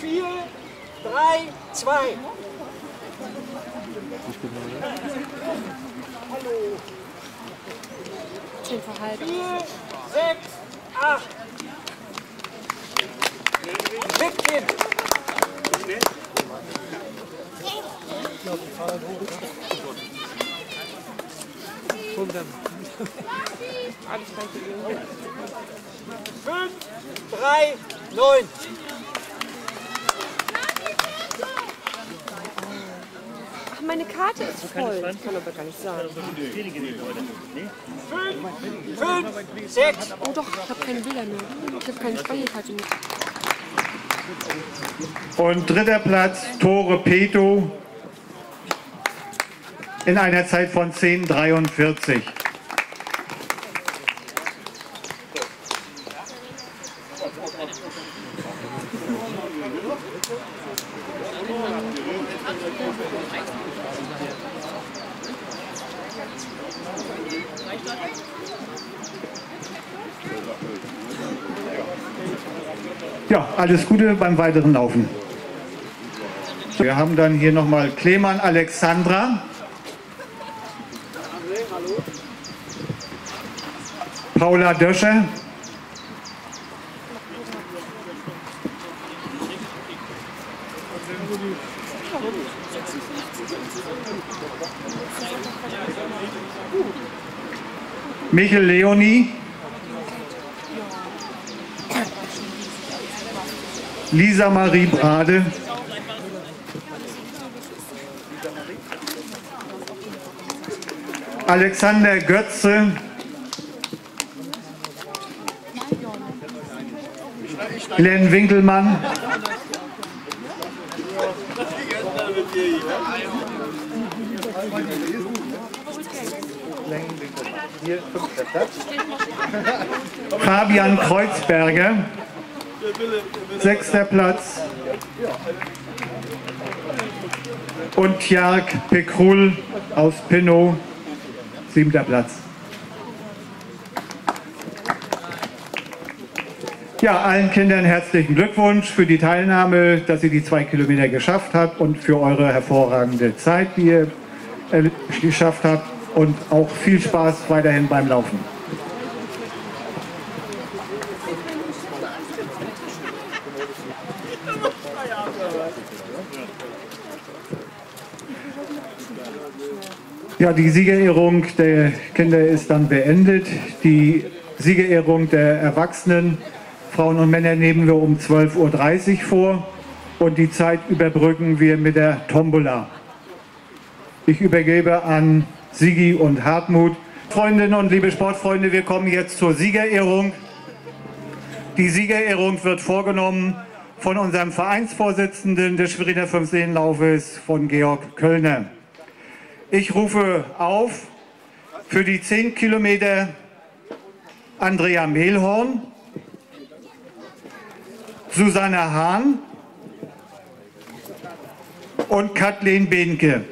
Vier, drei, zwei. Hallo. Zehn vor halb. Vier, sechs, acht. Wickchen. Fünf, drei, neun. Ach, meine Karte ist voll. Kann aber gar nicht sein. Fünf, fünf, sechs, Oh doch, ich habe keine Bilder mehr. Ich habe keine Speicherkarte mehr. Und dritter Platz Tore Peto in einer Zeit von 10,43. Ja, alles Gute beim weiteren Laufen. Wir haben dann hier nochmal Klemann Alexandra. Paula Döscher. Michel Leonie. Lisa Marie Brade. Alexander Götze. Glenn Winkelmann. Fabian Kreuzberger. Sechster Platz. Und Tjark Pekrul aus Pinnow. Siebter Platz. Ja, allen Kindern herzlichen Glückwunsch für die Teilnahme, dass ihr die zwei Kilometer geschafft habt und für eure hervorragende Zeit, die ihr geschafft habt. Und auch viel Spaß weiterhin beim Laufen. Ja, die Siegerehrung der Kinder ist dann beendet. Die Siegerehrung der Erwachsenen, Frauen und Männer, nehmen wir um 12.30 Uhr vor und die Zeit überbrücken wir mit der Tombola. Ich übergebe an Sigi und Hartmut. Freundinnen und liebe Sportfreunde, wir kommen jetzt zur Siegerehrung. Die Siegerehrung wird vorgenommen von unserem Vereinsvorsitzenden des Schweriner Fünfseenlaufes, von Georg Kölner. Ich rufe auf für die 10 Kilometer Andrea Mehlhorn, Susanne Hahn und Kathleen Behnke.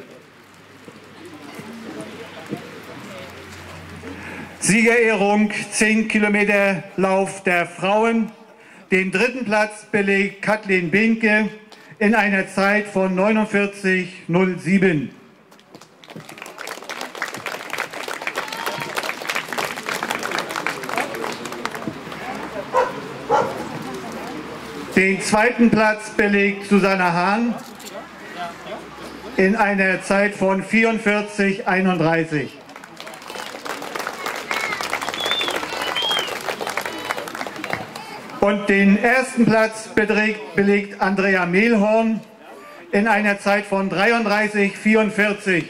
Siegerehrung 10 Kilometer Lauf der Frauen. Den dritten Platz belegt Kathleen Behnke in einer Zeit von 49,07. Den zweiten Platz belegt Susanne Hahn in einer Zeit von 44,31. Und den ersten Platz beträgt, belegt Andrea Mehlhorn in einer Zeit von 33,44.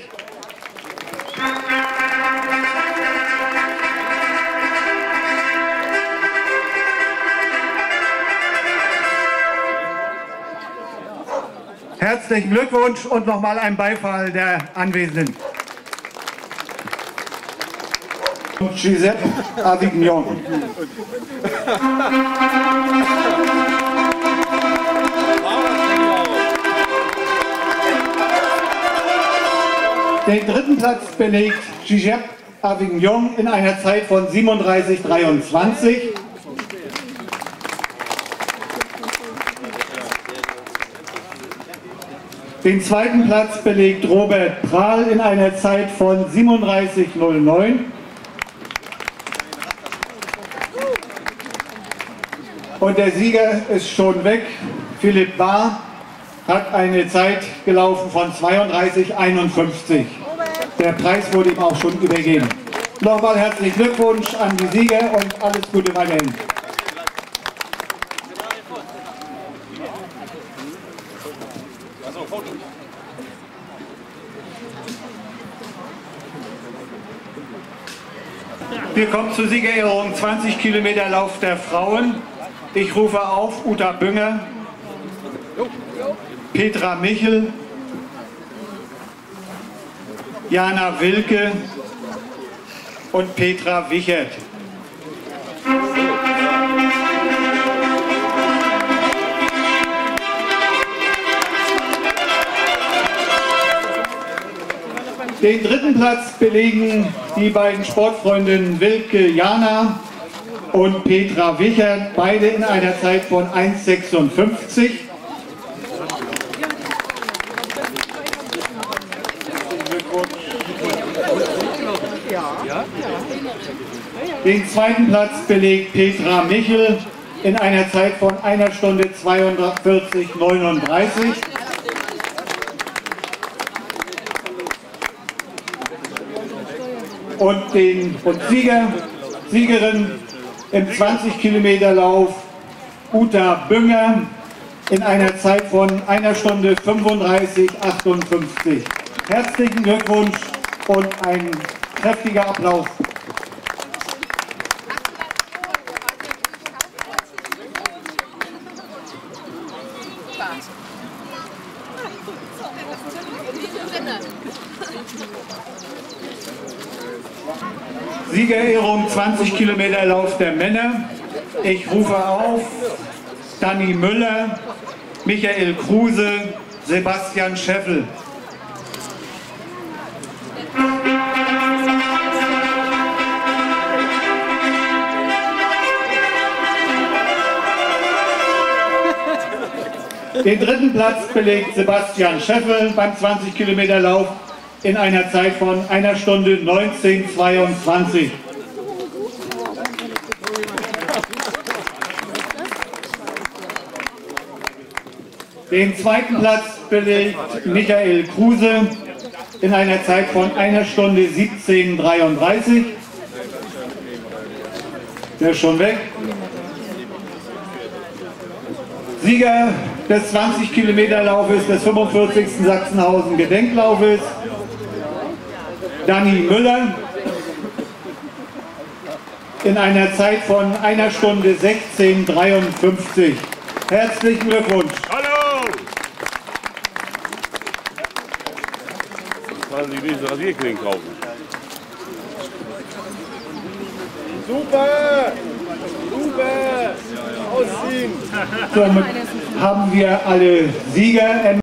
Herzlichen Glückwunsch und nochmal ein Beifall der Anwesenden. Gisette Avignon. Den dritten Platz belegt Giuseppe Avignon in einer Zeit von 37,23. Den zweiten Platz belegt Robert Prahl in einer Zeit von 37,09. Und der Sieger ist schon weg. Philipp Bahr hat eine Zeit gelaufen von 32,51. Der Preis wurde ihm auch schon übergeben. Nochmal herzlichen Glückwunsch an die Sieger und alles Gute weiterhin. Wir kommen zur Siegerehrung 20 Kilometer Lauf der Frauen. Ich rufe auf Uta Bünger, Petra Michel, Jana Wilke und Petra Wichert. Den dritten Platz belegen die beiden Sportfreundinnen Wilke Jana und Petra Wichert, beide in einer Zeit von 1,56. Den zweiten Platz belegt Petra Michel in einer Zeit von einer Stunde 42,39. Und den und Sieger, Siegerin im 20 Kilometer Lauf Uta Bünger in einer Zeit von einer Stunde 35,58. Herzlichen Glückwunsch und ein kräftiger Applaus. Siegerehrung 20 Kilometer Lauf der Männer. Ich rufe auf Danny Müller, Michael Kruse, Sebastian Scheffel. Den dritten Platz belegt Sebastian Scheffel beim 20 Kilometer Lauf in einer Zeit von einer Stunde 1922. Den zweiten Platz belegt Michael Kruse in einer Zeit von einer Stunde 1733. Der ist schon weg. Sieger des 20 Kilometer Laufes des 45. Sachsenhausen Gedenklaufes, Danny Müller, in einer Zeit von einer Stunde 16,53. Herzlichen Glückwunsch. Hallo! Wollen Sie diese Rasierklingen kaufen? Super! Super! Ausziehen! Somit haben wir alle Sieger.